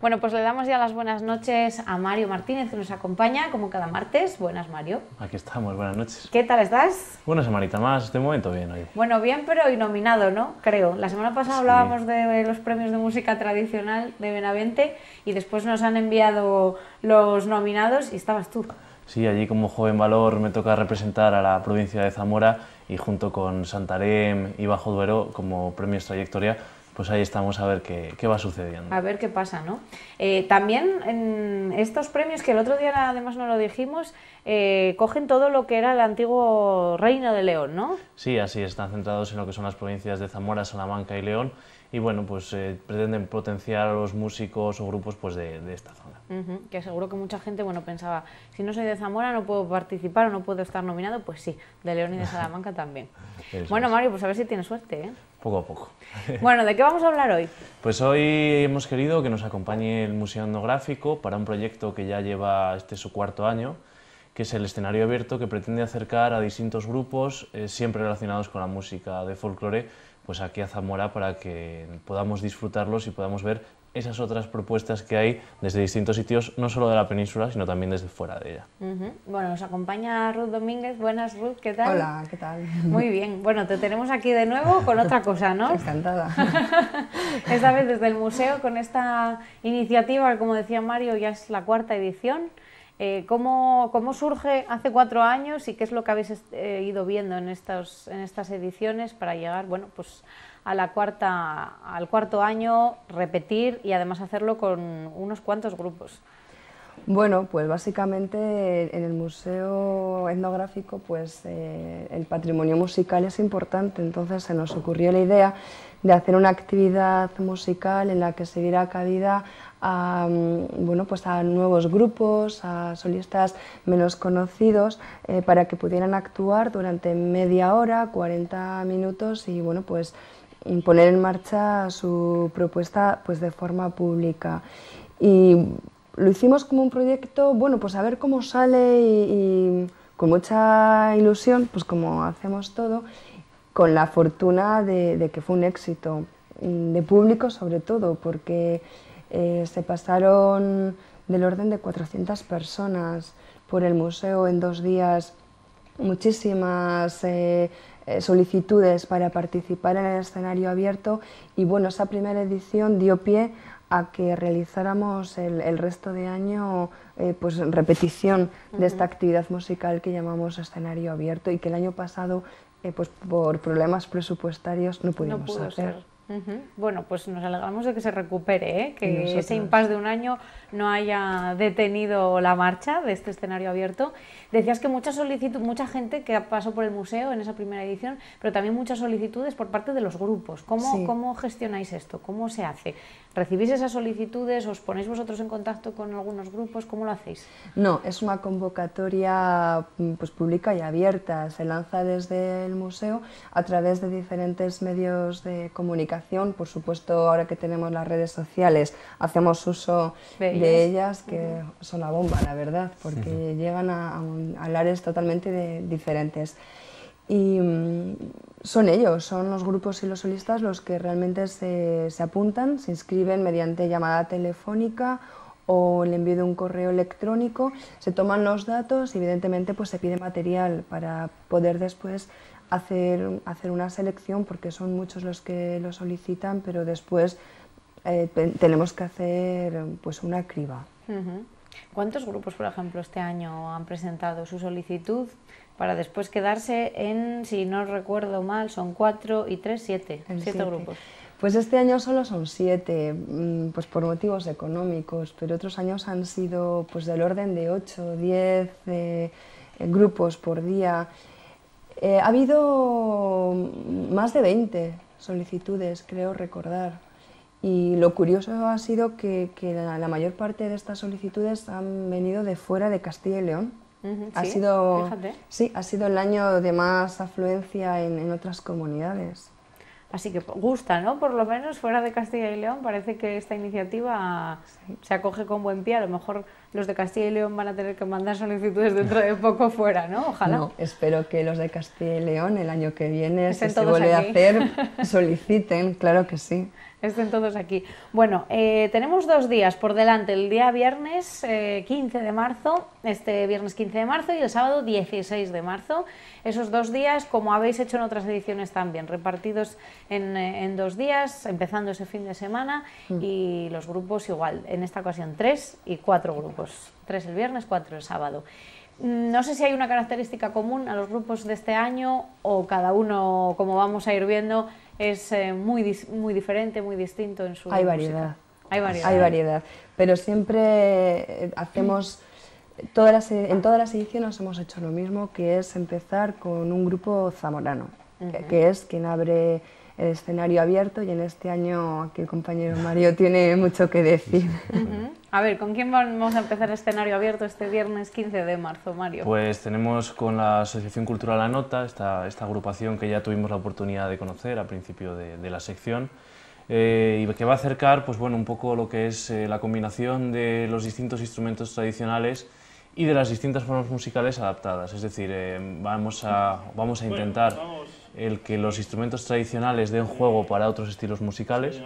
Bueno, pues le damos ya las buenas noches a Mario Martínez, que nos acompaña como cada martes. Buenas, Mario. Aquí estamos, buenas noches. ¿Qué tal estás? Una semanita más, de momento bien hoy. Bueno, bien, pero hoy nominado, ¿no? Creo. La semana pasada hablábamos de los premios de música tradicional de Benavente y después nos han enviado los nominados y estabas tú. Sí, allí como joven valor me toca representar a la provincia de Zamora y junto con Santarém y Bajo Duero como premios trayectoria pues ahí estamos a ver qué, qué va sucediendo. A ver qué pasa, ¿no? Eh, también en estos premios, que el otro día además no lo dijimos, eh, cogen todo lo que era el antiguo Reino de León, ¿no? Sí, así están centrados en lo que son las provincias de Zamora, Salamanca y León y bueno, pues eh, pretenden potenciar a los músicos o grupos pues de, de esta zona. Que seguro que mucha gente bueno pensaba, si no soy de Zamora no puedo participar o no puedo estar nominado, pues sí, de León y de Salamanca también. bueno, Mario, pues a ver si tienes suerte, ¿eh? Poco a poco. bueno, ¿de qué vamos a hablar hoy? Pues hoy hemos querido que nos acompañe el Museo Etnográfico para un proyecto que ya lleva este su cuarto año, que es el escenario abierto que pretende acercar a distintos grupos, eh, siempre relacionados con la música de folclore, pues aquí a Zamora para que podamos disfrutarlos y podamos ver esas otras propuestas que hay desde distintos sitios, no solo de la península, sino también desde fuera de ella. Bueno, nos acompaña Ruth Domínguez. Buenas, Ruth, ¿qué tal? Hola, ¿qué tal? Muy bien. Bueno, te tenemos aquí de nuevo con otra cosa, ¿no? Encantada. esta vez desde el museo con esta iniciativa, como decía Mario, ya es la cuarta edición. Eh, ¿cómo, ¿cómo, surge hace cuatro años y qué es lo que habéis eh, ido viendo en, estos, en estas ediciones para llegar bueno, pues a la cuarta, al cuarto año, repetir y además hacerlo con unos cuantos grupos? Bueno, pues básicamente en el Museo Etnográfico pues, eh, el patrimonio musical es importante, entonces se nos ocurrió la idea de hacer una actividad musical en la que se diera cabida a, bueno, pues a nuevos grupos, a solistas menos conocidos, eh, para que pudieran actuar durante media hora, 40 minutos y bueno, pues poner en marcha su propuesta pues de forma pública. Y lo hicimos como un proyecto, bueno, pues a ver cómo sale y, con mucha ilusión, pues como hacemos todo, con la fortuna de, que fue un éxito, mm, de público sobre todo, porque eh, se pasaron del orden de 400 personas por el museo en dos días, muchísimas eh, eh, solicitudes para participar en el escenario abierto. Y bueno, esa primera edición dio pie a que realizáramos el, resto de año eh, pues repetición de esta actividad musical que llamamos escenario abierto y que el año pasado eh, pues por problemas presupuestarios no pudimos hacer. Bueno, pues nos alegramos de que se recupere, ¿eh? que ese impasse de un año no haya detenido la marcha de este escenario abierto. Decías que mucha solicitud, mucha gente que pasó por el museo en esa primera edición, pero también muchas solicitudes por parte de los grupos. ¿Cómo, ¿cómo gestionáis esto? ¿Cómo se hace? ¿Recibís esas solicitudes? ¿Os ponéis vosotros en contacto con algunos grupos? ¿Cómo lo hacéis? No, es una convocatoria mm, pues, pública y abierta. Se lanza desde el museo a través de diferentes medios de comunicación. Por supuesto, ahora que tenemos las redes sociales, hacemos uso de ellas, que son la bomba, la verdad, porque llegan a, a, a totalmente diferentes. Y mm, son ellos, son los grupos y los solistas los que realmente se, se, apuntan, se inscriben mediante llamada telefónica o el envío de un correo electrónico, se toman los datos y evidentemente pues se pide material para poder después hacer, hacer una selección porque son muchos los que lo solicitan, pero después eh, tenemos que hacer pues una criba. ¿Cuántos grupos, por ejemplo, este año han presentado su solicitud para después quedarse en, si no recuerdo mal, son cuatro y tres, siete, siete, grupos? Pues este año solo son siete, mm, pues por motivos económicos, pero otros años han sido pues del orden de ocho, diez eh, grupos por día. Eh, ha habido más de 20 solicitudes, creo recordar. Y lo curioso ha sido que, la, mayor parte de estas solicitudes han venido de fuera de Castilla y León. Ha sido, sí, ha sido el año de más afluencia en, otras comunidades. Así que gusta, ¿no? Por lo menos fuera de Castilla y León parece que esta iniciativa se acoge con buen pie. A lo mejor los de Castilla y León van a tener que mandar solicitudes dentro de poco fuera, ¿no? Ojalá. No, espero que los de Castilla y León el año que viene, si se vuelve a hacer, soliciten, claro que sí. Estén todos aquí. Bueno, eh, tenemos dos días por delante, el día viernes 15 eh, de marzo, este viernes 15 de marzo y el sábado 16 de marzo. Esos dos días, como habéis hecho en otras ediciones también, repartidos en, eh, en dos días, empezando ese fin de semana mm. y los grupos igual, en esta ocasión tres y cuatro grupos, tres el viernes, cuatro el sábado. Mm, no sé si hay una característica común a los grupos de este año o cada uno, como vamos a ir viendo, es eh, muy, muy diferente, muy distinto en su Hay variedad. Hay variedad. Hay variedad. Pero siempre eh, hacemos, todas las, en todas las ediciones hemos hecho lo mismo, que es empezar con un grupo zamorano, que es quien abre el escenario abierto y en este año aquí el compañero Mario tiene mucho que decir. A ver, ¿con quién vamos a empezar el escenario abierto este viernes 15 de marzo, Mario? Pues tenemos con la Asociación Cultural La Nota, esta, esta agrupación que ya tuvimos la oportunidad de conocer al principio de, la sección, eh, y que va a acercar pues, bueno, un poco lo que es eh, la combinación de los distintos instrumentos tradicionales y de las distintas formas musicales adaptadas. Es decir, eh, vamos, a, vamos a intentar el que los instrumentos tradicionales den juego para otros estilos musicales,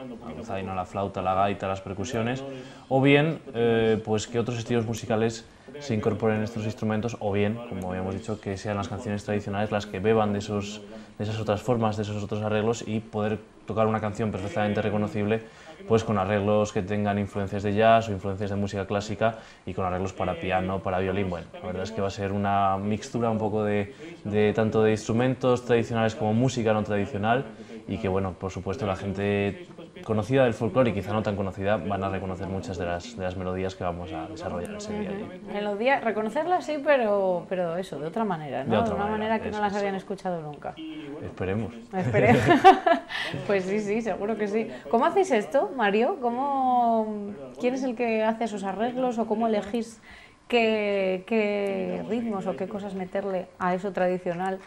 la la flauta, la gaita, las percusiones, o bien eh, pues que otros estilos musicales se incorporen estos instrumentos, o bien, como habíamos dicho, que sean las canciones tradicionales las que beban de, esos, de esas otras formas, de esos otros arreglos y poder tocar una canción perfectamente reconocible pues con arreglos que tengan influencias de jazz o influencias de música clásica y con arreglos para piano, para violín. Bueno, la verdad es que va a ser una mixtura un poco de, de tanto de instrumentos tradicionales como música no tradicional y que bueno, por supuesto la gente conocida del folclore y quizá no tan conocida van a reconocer muchas de las, de las melodías que vamos a desarrollar ese día. Melodía, reconocerlas sí, pero, pero eso, de otra manera, ¿no? De, una manera, que no las habían escuchado nunca. Esperemos. Esperemos. pues sí, sí, seguro que sí. ¿Cómo hacéis esto, Mario? ¿Cómo, ¿Quién es el que hace esos arreglos o cómo elegís qué, ritmos o qué cosas meterle a eso tradicional?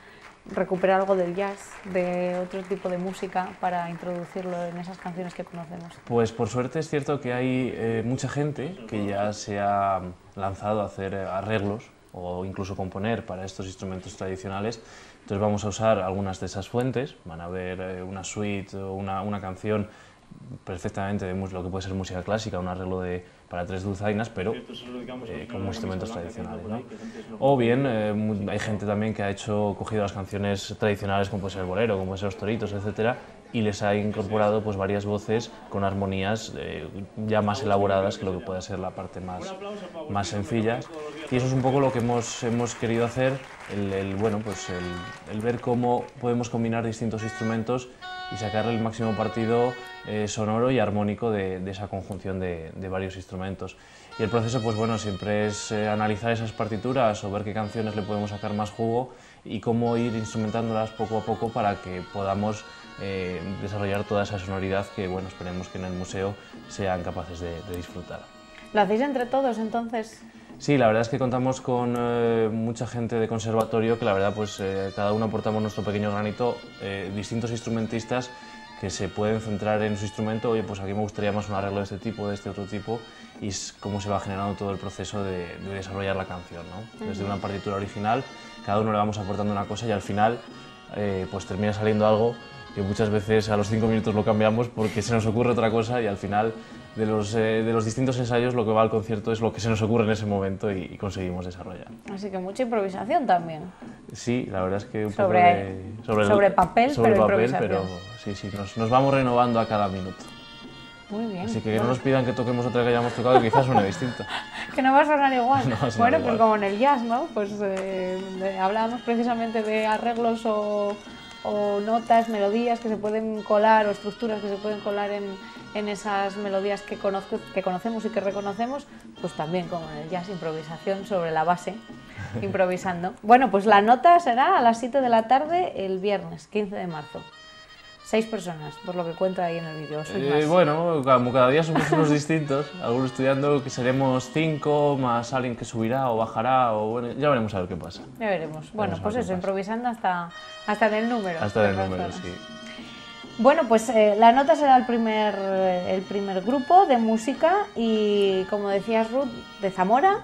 recuperar algo del jazz, de otro tipo de música para introducirlo en esas canciones que conocemos? Pues por suerte es cierto que hay eh, mucha gente que ya se ha lanzado a hacer arreglos o incluso componer para estos instrumentos tradicionales. Entonces vamos a usar algunas de esas fuentes, van a ver eh, una suite o una, una canción perfectamente de lo que puede ser música clásica, un arreglo de, para tres dulzainas, pero eh, con instrumentos tradicionales. ¿no? O bien eh, hay gente también que ha hecho cogido las canciones tradicionales como puede ser el bolero, como puede ser los toritos, etcétera, y les ha incorporado pues varias voces con armonías eh, ya más elaboradas que lo que puede ser la parte más, más sencilla. Y eso es un poco lo que hemos, hemos querido hacer, el, bueno, pues el, el ver cómo podemos combinar distintos instrumentos y sacarle el máximo partido eh, sonoro y armónico de, esa conjunción de, varios instrumentos. Y el proceso, pues bueno, siempre es eh, analizar esas partituras o ver qué canciones le podemos sacar más jugo y cómo ir instrumentándolas poco a poco para que podamos eh, desarrollar toda esa sonoridad que, bueno, esperemos que en el museo sean capaces de, disfrutar. ¿Lo hacéis entre todos entonces? Sí, la verdad es que contamos con mucha gente de conservatorio que la verdad pues cada uno aportamos nuestro pequeño granito, distintos instrumentistas que se pueden centrar en su instrumento, oye, pues aquí me gustaría más un arreglo de este tipo, de este otro tipo, y es cómo se va generando todo el proceso de, desarrollar la canción, ¿no? Desde una partitura original, cada uno le vamos aportando una cosa y al final, eh, pues termina saliendo algo que muchas veces a los cinco minutos lo cambiamos porque se nos ocurre otra cosa y al final de los, eh, de los distintos ensayos lo que va al concierto es lo que se nos ocurre en ese momento y, conseguimos desarrollar. Así que mucha improvisación también. Sí, la verdad es que un sobre, poco de, sobre, papel, sobre pero papel, pero sí, sí, nos, nos, vamos renovando a cada minuto. Muy bien. Así que que no nos pidan que toquemos otra que hayamos tocado, quizás suene distinto. que no va a sonar igual. bueno, pues como en el jazz, ¿no? Pues eh, hablábamos precisamente de arreglos o, o notas, melodías que se pueden colar o estructuras que se pueden colar en, en esas melodías que, conozco, que conocemos y que reconocemos, pues también como en el jazz, improvisación sobre la base, improvisando. Bueno, pues la nota será a las 7 de la tarde el viernes, 15 de marzo. Seis personas, por lo que cuenta ahí en el vídeo. Eh, bueno, como cada día somos unos distintos, algunos estudiando que seremos cinco, más alguien que subirá o bajará, o bueno, ya veremos a ver qué pasa. Ya veremos. Bueno, pues eso, improvisando hasta, hasta en el número. Hasta en el número, sí. Bueno, pues eh, la nota será el primer, el primer grupo de música y como decías Ruth, de Zamora,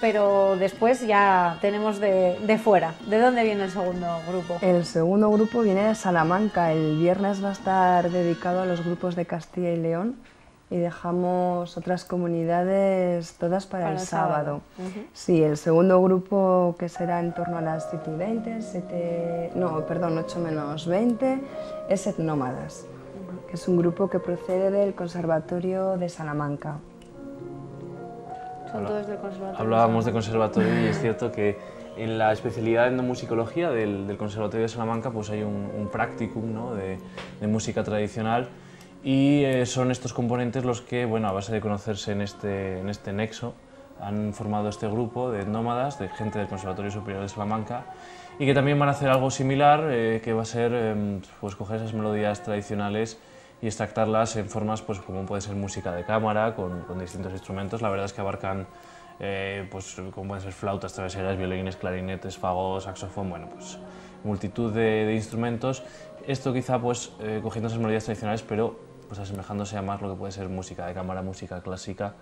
pero después ya tenemos de, de, fuera. ¿De dónde viene el segundo grupo? El segundo grupo viene de Salamanca. El viernes va a estar dedicado a los grupos de Castilla y León y dejamos otras comunidades todas para, el sábado. Sí, el segundo grupo que será en torno a las 7 y 20, no, perdón, 8 menos 20, es Etnómadas, que es un grupo que procede del Conservatorio de Salamanca. Son todos del Conservatorio. Hablábamos de conservatorio y es cierto que en la especialidad de musicología del, del Conservatorio de Salamanca pues hay un, un practicum ¿no? de, de música tradicional y eh, son estos componentes los que, bueno, a base de conocerse en este, en este nexo, han formado este grupo de nómadas, de gente del Conservatorio Superior de Salamanca, y que también van a hacer algo similar, eh, que va a ser em, pues, coger esas melodías tradicionales y extractarlas en formas pues, como puede ser música de cámara, con, con distintos instrumentos. La verdad es que abarcan eh, pues, como pueden ser flautas traveseras, violines, clarinetes, fagos, saxofón, bueno, pues multitud de, de instrumentos. Esto quizá pues, cogiendo esas melodías tradicionales, pero pues asemejándose a más lo que puede ser música de cámara, música clásica,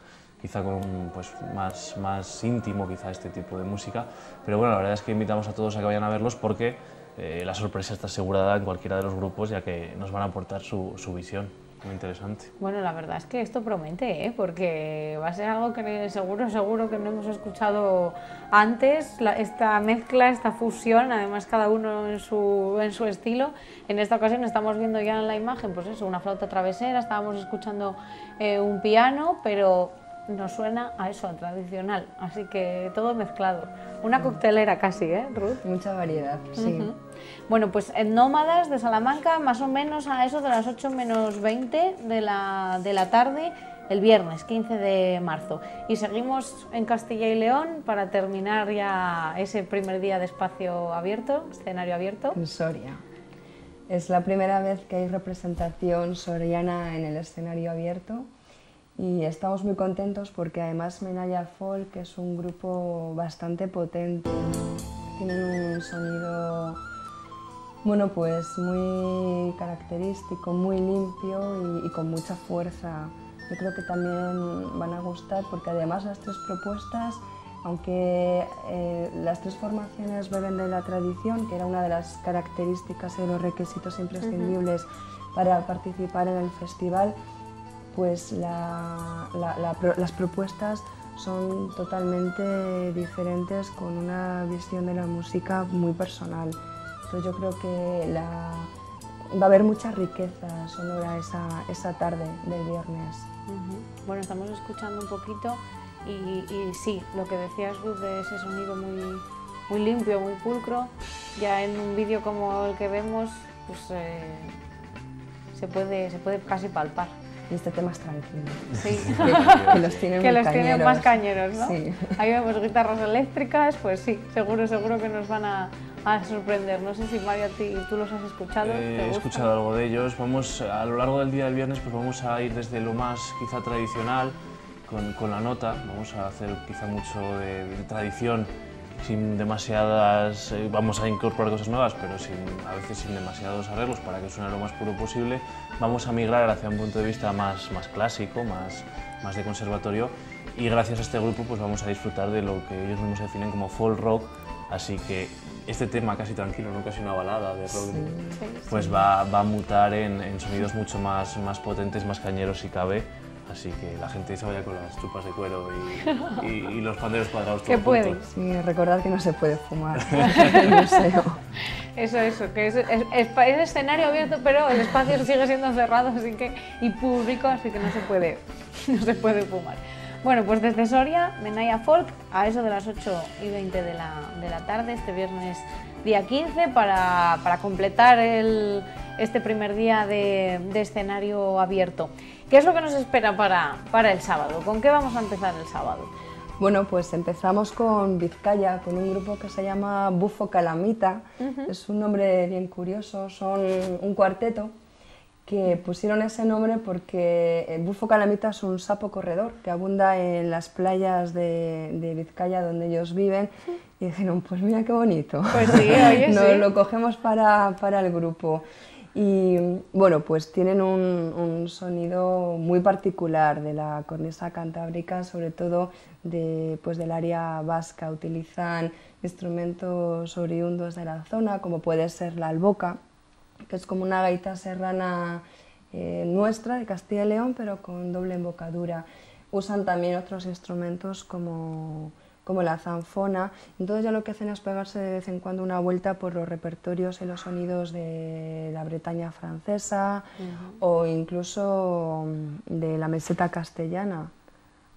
quizá con pues, más, más íntimo quizá este tipo de música. Pero bueno, la verdad es que invitamos a todos a que vayan a verlos porque eh, la sorpresa está asegurada en cualquiera de los grupos ya que nos van a aportar su, su visión. Muy interesante. Bueno, la verdad es que esto promete, ¿eh? porque va a ser algo que seguro, seguro que no hemos escuchado antes, esta mezcla, esta fusión, además cada uno en su, en su estilo. En esta ocasión estamos viendo ya en la imagen, pues eso, una flauta travesera, estábamos escuchando eh, un piano, pero nos suena a eso, a tradicional, así que todo mezclado. Una coctelera casi, ¿eh, Ruth? Mucha variedad, sí. Bueno, pues en Nómadas de Salamanca, más o menos a eso de las 8 menos 20 de la, de la tarde, el viernes 15 de marzo. Y seguimos en Castilla y León para terminar ya ese primer día de espacio abierto, escenario abierto. En Soria. Es la primera vez que hay representación soriana en el escenario abierto y estamos muy contentos porque además Menaya Folk es un grupo bastante potente, tienen un sonido bueno, pues muy característico, muy limpio y, con mucha fuerza. Yo creo que también van a gustar porque además las tres propuestas, aunque eh, las tres formaciones beben de la tradición, que era una de las características y los requisitos imprescindibles para participar en el festival, pues las propuestas son totalmente diferentes con una visión de la música muy personal. Entonces yo creo que va a haber mucha riqueza sonora esa, esa tarde del viernes. Bueno, estamos escuchando un poquito y, sí, lo que decías Ruth de ese sonido muy, muy limpio, muy pulcro, ya en un vídeo como el que vemos, pues eh, se, puede, se puede casi palpar y este tema es tranquilo. Sí. que, los tienen, que los tienen más cañeros, ¿no? Sí. Ahí vemos guitarras eléctricas, pues sí, seguro, seguro que nos van a, a sorprender. No sé si Mario, tú los has escuchado. he escuchado algo de ellos. Vamos, a lo largo del día del viernes pues vamos a ir desde lo más quizá tradicional, con, con la nota, vamos a hacer quizá mucho de, de tradición sin demasiadas, eh, vamos a incorporar cosas nuevas, pero sin, a veces sin demasiados arreglos para que suene lo más puro posible. Vamos a migrar hacia un punto de vista más, más clásico, más, más de conservatorio y gracias a este grupo pues vamos a disfrutar de lo que ellos mismos definen como folk rock, así que este tema casi tranquilo, no casi una balada de rock, pues va, va, a mutar en, en, sonidos mucho más, más potentes, más cañeros si cabe Así que la gente se vaya con las chupas de cuero y, y, los panderos cuadrados. Que puede. Sí, recordad que no se puede fumar en el museo. Eso, eso, que es, es, escenario abierto, pero el espacio sigue siendo cerrado así que, y público, así que no se puede, no se puede fumar. Bueno, pues desde Soria, Menaya Folk, a eso de las 8 y 20 de la, de la tarde, este viernes día 15, para, para completar el, este primer día de, de escenario abierto. ¿Qué es lo que nos espera para, para el sábado? ¿Con qué vamos a empezar el sábado? Bueno, pues empezamos con Vizcaya, con un grupo que se llama Bufo Calamita. Es un nombre bien curioso, son un cuarteto que pusieron ese nombre porque el Bufo Calamita es un sapo corredor que abunda en las playas de, de Vizcaya donde ellos viven y dijeron, pues mira qué bonito, pues sí, oye, Nos lo cogemos para, para el grupo. Y bueno, pues tienen un, sonido muy particular de la cornisa cantábrica, sobre todo de, pues del área vasca. Utilizan instrumentos oriundos de la zona, como puede ser la alboca, que es como una gaita serrana eh, nuestra de Castilla y León, pero con doble embocadura. Usan también otros instrumentos como como la zanfona. Entonces ya lo que hacen es pegarse de vez en cuando una vuelta por los repertorios y los sonidos de la Bretaña francesa o incluso de la meseta castellana.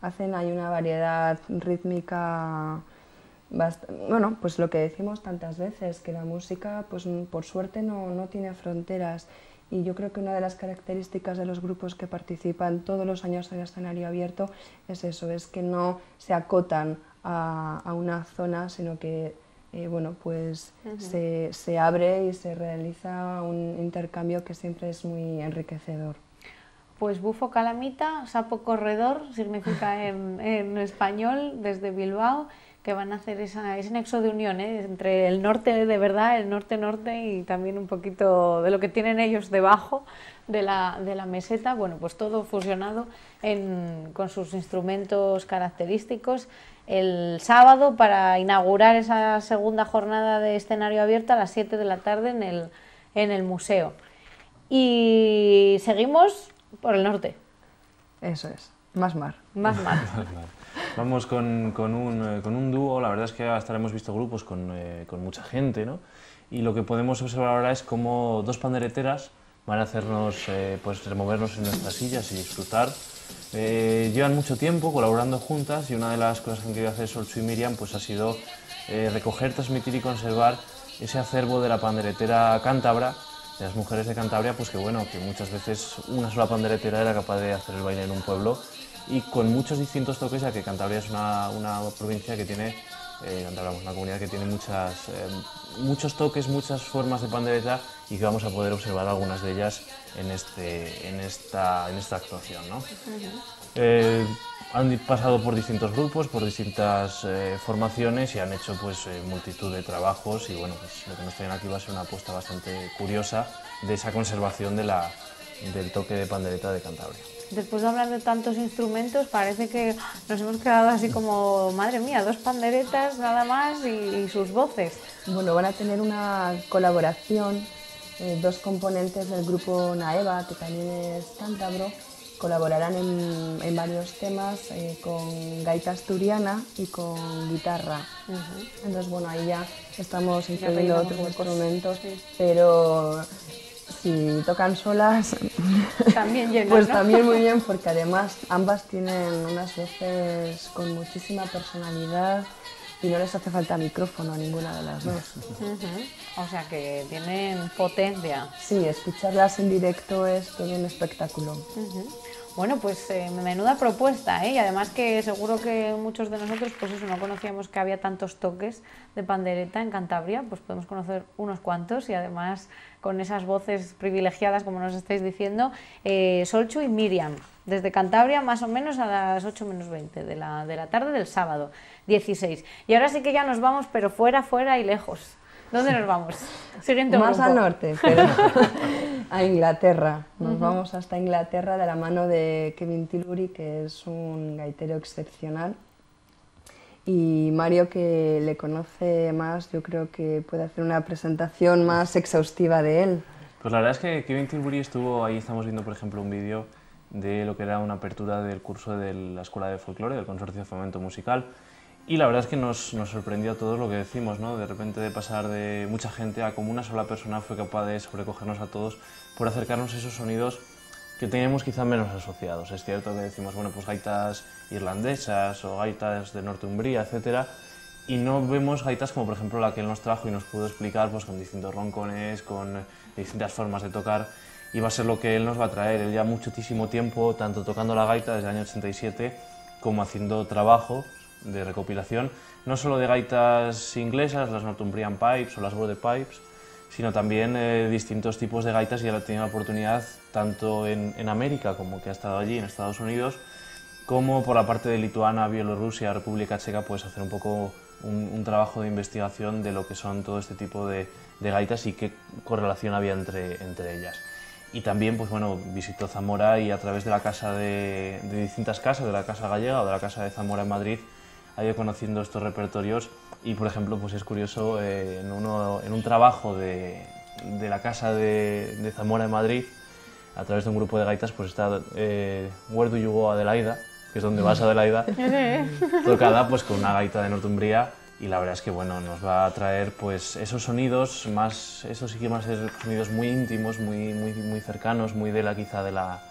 Hacen ahí una variedad rítmica, bueno, pues lo que decimos tantas veces, que la música, pues por suerte no, no tiene fronteras. Y yo creo que una de las características de los grupos que participan todos los años en el escenario abierto es eso, es que no se acotan a, una zona, sino que eh, bueno, pues se, se, abre y se realiza un intercambio que siempre es muy enriquecedor. Pues bufo calamita, sapo corredor, significa en, en español, desde Bilbao, que van a hacer esa, ese nexo de unión ¿eh? entre el norte de verdad, el norte-norte y también un poquito de lo que tienen ellos debajo de la, de la meseta, bueno, pues todo fusionado en, con sus instrumentos característicos el sábado para inaugurar esa segunda jornada de escenario abierto a las 7 de la tarde en el, en el museo. Y seguimos por el norte. Eso es, más mar. Más mar. Vamos con, con, un, eh, con, un, dúo, la verdad es que hasta hemos visto grupos con, eh, con, mucha gente, ¿no? Y lo que podemos observar ahora es cómo dos pandereteras van a hacernos eh, pues removernos en nuestras sillas y disfrutar eh, llevan mucho tiempo colaborando juntas y una de las cosas que han querido hacer Solchu y Miriam pues, ha sido eh, recoger, transmitir y conservar ese acervo de la panderetera cántabra, de las mujeres de Cantabria, pues que bueno, que muchas veces una sola panderetera era capaz de hacer el baile en un pueblo y con muchos distintos toques, ya que Cantabria es una, una provincia que tiene, eh, una comunidad que tiene muchas, eh, muchos toques, muchas formas de pandereta y que vamos a poder observar algunas de ellas en, este, en, esta, en esta actuación. ¿no? Eh, han pasado por distintos grupos, por distintas eh, formaciones y han hecho pues, multitud de trabajos y bueno, pues, lo que nos traen aquí va a ser una apuesta bastante curiosa de esa conservación de la, del toque de pandereta de Cantabria. Después de hablar de tantos instrumentos, parece que nos hemos quedado así como, madre mía, dos panderetas nada más y sus voces. Bueno, van a tener una colaboración eh, dos componentes del grupo Naeva, que también es cántabro, colaborarán en, varios temas eh, con gaita asturiana y con guitarra. Entonces, bueno, ahí ya estamos incluyendo otros instrumentos, pero si tocan solas, también pues también muy bien, porque además ambas tienen unas voces con muchísima personalidad y no les hace falta micrófono a ninguna de las dos. O sea que tienen potencia. Sí, escucharlas en directo es todo un espectáculo. Bueno, pues eh, menuda propuesta, ¿eh? Y además que seguro que muchos de nosotros, pues eso, no conocíamos que había tantos toques de pandereta en Cantabria, pues podemos conocer unos cuantos y además con esas voces privilegiadas, como nos estáis diciendo, eh, Solchu y Miriam, desde Cantabria más o menos a las 8 menos 20 de la, de la tarde del sábado 16. Y ahora sí que ya nos vamos, pero fuera, fuera y lejos. ¿Dónde nos vamos? Más al norte, pero a Inglaterra. Nos vamos hasta Inglaterra de la mano de Kevin Tilbury, que es un gaitero excepcional. Y Mario, que le conoce más, yo creo que puede hacer una presentación más exhaustiva de él. Pues la verdad es que Kevin Tilbury estuvo ahí, estamos viendo por ejemplo un vídeo de lo que era una apertura del curso de la Escuela de Folclore, del Consorcio de Fomento Musical, y la verdad es que nos, nos, sorprendió a todos lo que decimos, ¿no? De repente de pasar de mucha gente a como una sola persona fue capaz de sobrecogernos a todos por acercarnos a esos sonidos que teníamos quizá menos asociados. Es cierto que decimos, bueno, pues gaitas irlandesas o gaitas de Northumbria, etcétera, y no vemos gaitas como por ejemplo la que él nos trajo y nos pudo explicar pues con distintos roncones, con distintas formas de tocar y va a ser lo que él nos va a traer. Él ya muchísimo tiempo, tanto tocando la gaita desde el año 87 como haciendo trabajo de recopilación, no solo de gaitas inglesas, las Northumbrian Pipes o las Border Pipes, sino también eh, distintos tipos de gaitas y él ha tenido la oportunidad, tanto en, América como que ha estado allí, en Estados Unidos, como por la parte de Lituania, Bielorrusia, República Checa, pues hacer un poco un, trabajo de investigación de lo que son todo este tipo de, gaitas y qué correlación había entre, entre ellas. Y también, pues bueno, visitó Zamora y a través de la casa de, distintas casas, de la Casa Gallega o de la Casa de Zamora en Madrid, ha ido conociendo estos repertorios. Y, por ejemplo, pues es curioso, eh, en, uno, en, un trabajo de, de la Casa de, Zamora en Madrid, a través de un grupo de gaitas, pues está eh, Where Do You Go Adelaida, que es donde vas Adelaida, tocada pues con una gaita de Northumbria y la verdad es que bueno, nos va a traer pues esos sonidos más, esos sí que más ser sonidos muy íntimos, muy, muy, muy cercanos, muy de la quizá de la,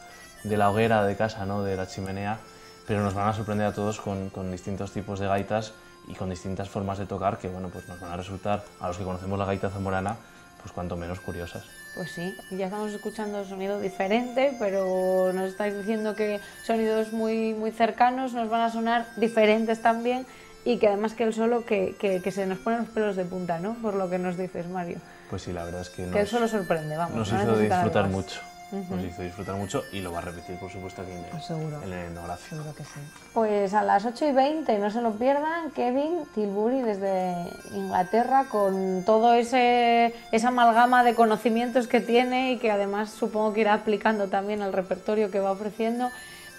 de la hoguera de casa, ¿no? de la chimenea, pero nos van a sorprender a todos con, con distintos tipos de gaitas y con distintas formas de tocar que bueno, pues nos van a resultar, a los que conocemos la gaita zamorana, pues cuanto menos curiosas. Pues sí, ya estamos escuchando sonido diferente, pero nos estáis diciendo que sonidos muy, muy cercanos nos van a sonar diferentes también y que además que el solo que, que, se nos ponen los pelos de punta, ¿no? Por lo que nos dices, Mario. Pues sí, la verdad es que nos, que el solo sorprende, vamos. Nos hizo disfrutar mucho nos hizo disfrutar mucho y lo va a repetir, por supuesto, aquí en el, pues seguro, en el Seguro que sí. Pues a las 8 y 20, no se lo pierdan, Kevin Tilbury desde Inglaterra con todo ese esa amalgama de conocimientos que tiene y que además supongo que irá aplicando también al repertorio que va ofreciendo,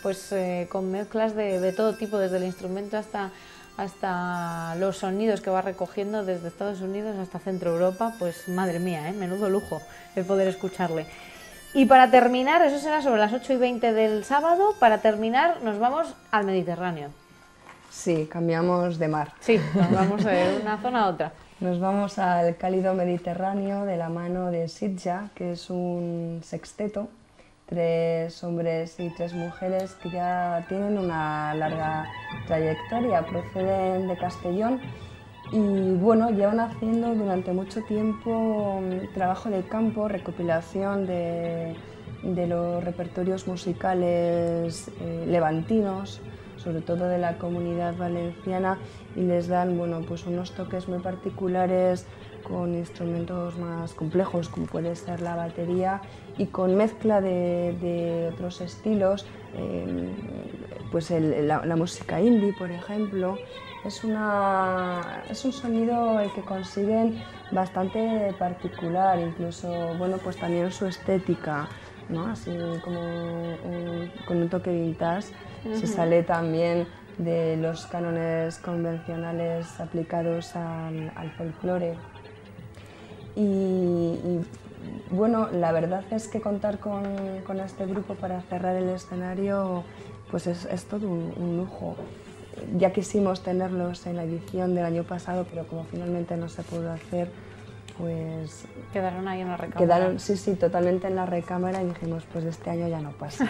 pues eh, con mezclas de, de todo tipo, desde el instrumento hasta hasta los sonidos que va recogiendo desde Estados Unidos hasta Centro Europa, pues madre mía, ¿eh? menudo lujo el poder escucharle. Y para terminar, eso será sobre las 8 y 20 del sábado, para terminar nos vamos al Mediterráneo. Sí, cambiamos de mar. Sí, nos vamos de una zona a otra. Nos vamos al cálido Mediterráneo de la mano de Sitja, que es un sexteto, tres hombres y tres mujeres que ya tienen una larga trayectoria, proceden de Castellón y bueno, llevan haciendo durante mucho tiempo mm, trabajo de campo, recopilación de, los repertorios musicales eh, levantinos, sobre todo de la comunidad valenciana, y les dan bueno, pues unos toques muy particulares con instrumentos más complejos como puede ser la batería y con mezcla de, otros estilos, eh, pues la, música indie por ejemplo, es, una, es un sonido el que consiguen bastante particular, incluso bueno, pues también su estética, ¿no? así como con un toque vintage, se sale también de los cánones convencionales aplicados al, al folclore. Y, bueno, la verdad es que contar con, con, este grupo para cerrar el escenario pues es, es todo un, un lujo ya quisimos tenerlos en la edición del año pasado, pero como finalmente no se pudo hacer, pues... Quedaron ahí en la recámara. Quedaron, sí, sí, totalmente en la recámara y dijimos, pues este año ya no pasa.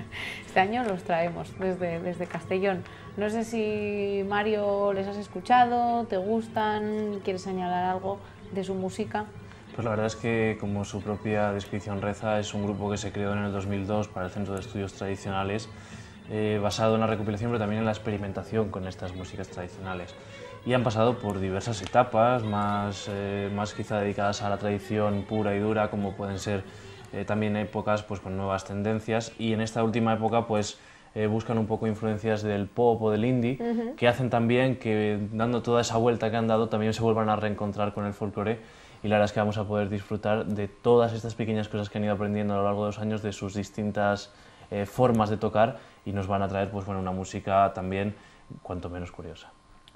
este año los traemos desde, desde Castellón. No sé si Mario les has escuchado, te gustan, quieres señalar algo de su música. Pues la verdad es que, como su propia descripción reza, es un grupo que se creó en el 2002 para el Centro de Estudios Tradicionales eh, basado en la recopilación, pero también en la experimentación con estas músicas tradicionales. Y han pasado por diversas etapas, más, eh, más quizá dedicadas a la tradición pura y dura, como pueden ser eh, también épocas pues, con nuevas tendencias. Y en esta última época, pues, buscan un poco influencias del pop o del indie, que hacen también que, dando toda esa vuelta que han dado, también se vuelvan a reencontrar con el folclore y la verdad es que vamos a poder disfrutar de todas estas pequeñas cosas que han ido aprendiendo a lo largo de los años, de sus distintas formas de tocar y nos van a traer pues, bueno, una música también cuanto menos curiosa.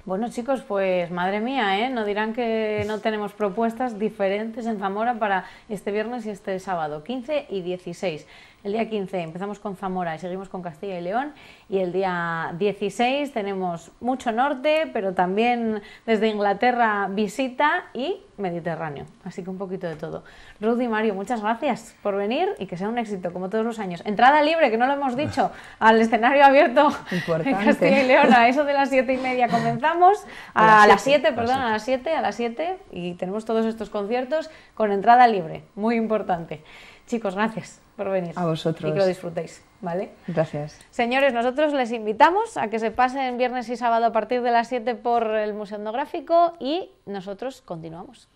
Bueno chicos, pues madre mía, ¿eh? no dirán que no tenemos propuestas diferentes en Zamora para este viernes y este sábado, 15 y 16. El día 15 empezamos con Zamora y seguimos con Castilla y León y el día 16 tenemos mucho norte, pero también desde Inglaterra visita y Mediterráneo, así que un poquito de todo. Rudy y Mario, muchas gracias por venir y que sea un éxito como todos los años. Entrada libre, que no lo hemos dicho, al escenario abierto en Castilla y León, a eso de las siete y media comenzamos, a, las 7, perdón, a las 7, a las 7 y tenemos todos estos conciertos con entrada libre, muy importante. Chicos, gracias por venir. A vosotros. Y que lo disfrutéis, ¿vale? Gracias. Señores, nosotros les invitamos a que se pasen viernes y sábado a partir de las 7 por el Museo Etnográfico y nosotros continuamos.